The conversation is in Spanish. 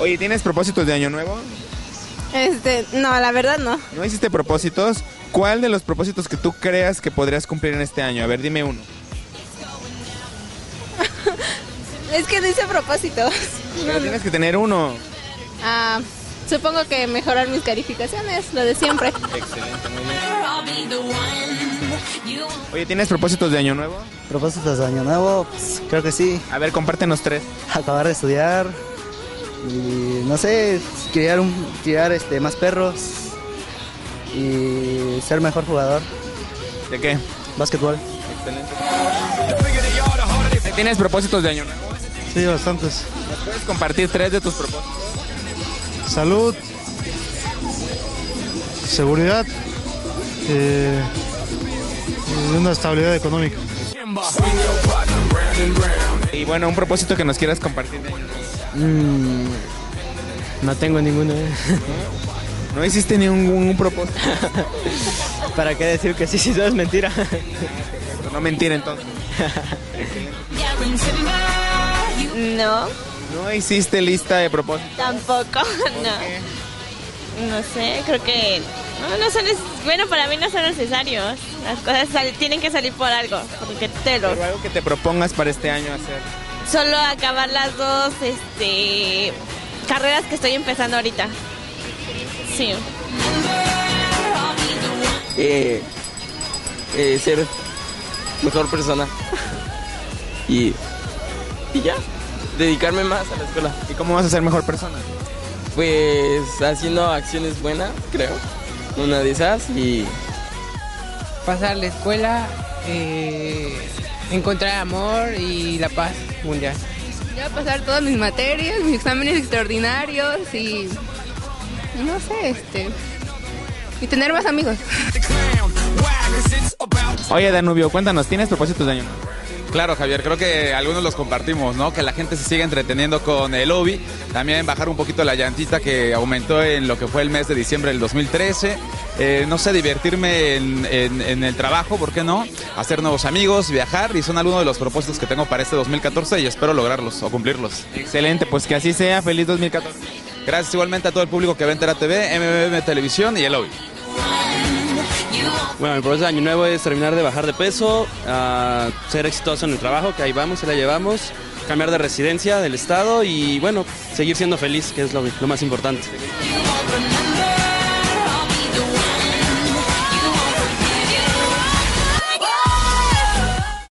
Oye, ¿tienes propósitos de año nuevo? Este, no, la verdad no. ¿No hiciste propósitos? ¿Cuál de los propósitos que tú creas que podrías cumplir en este año? A ver, dime uno. Es que dice propósitos. Pero tienes que tener uno. Ah, supongo que mejorar mis calificaciones, lo de siempre. Excelente, muy bien. Oye, ¿tienes propósitos de año nuevo? Propósitos de año nuevo, pues, creo que sí. A ver, compártenos tres. Acabar de estudiar y no sé, criar un criar este más perros y ser mejor jugador. ¿De qué? Básquetbol. Excelente. ¿Tienes propósitos de año nuevo? Sí, bastantes. ¿Nos puedes compartir tres de tus propósitos? Salud, seguridad eh, y una estabilidad económica. Y bueno, un propósito que nos quieras compartir de año nuevo. Mm, no tengo ninguno. ¿eh? ¿No hiciste ningún propósito? ¿Para qué decir que sí, sí, todo es mentira? No mentir entonces. No, ¿No hiciste lista de propósitos? tampoco, no. No sé, creo que no, no son, bueno, para mí no son necesarios. Las cosas tienen que salir por algo, porque te lo... Pero algo que te propongas para este año hacer. Solo acabar las dos, este, carreras que estoy empezando ahorita. Sí. eh, eh, ser mejor persona y, y ya, dedicarme más a la escuela. ¿Y cómo vas a ser mejor persona? Pues haciendo acciones buenas, creo, una de esas y pasar la escuela, eh, encontrar amor y la paz mundial. Ya pasar todas mis materias, mis exámenes extraordinarios y no sé, este y tener más amigos. Oye, Danubio, cuéntanos, ¿tienes propósitos de año nuevo? Claro, Javier, creo que algunos los compartimos, ¿no? Que la gente se siga entreteniendo con el hobby. También bajar un poquito la llantita que aumentó en lo que fue el mes de diciembre del 2013. Eh, no sé, divertirme en, en- en el trabajo, ¿por qué no? Hacer nuevos amigos, viajar y son algunos de los propósitos que tengo para este 2014 y espero lograrlos o cumplirlos. Excelente, pues que así sea. Feliz 2014. Gracias igualmente a todo el público que ve Entera TV, MMM Televisión y el hobby. Bueno, mi propósito de año nuevo es terminar de bajar de peso, ser exitoso en el trabajo, que ahí vamos, se la llevamos, cambiar de residencia del estado y bueno, seguir siendo feliz, que es lo más importante.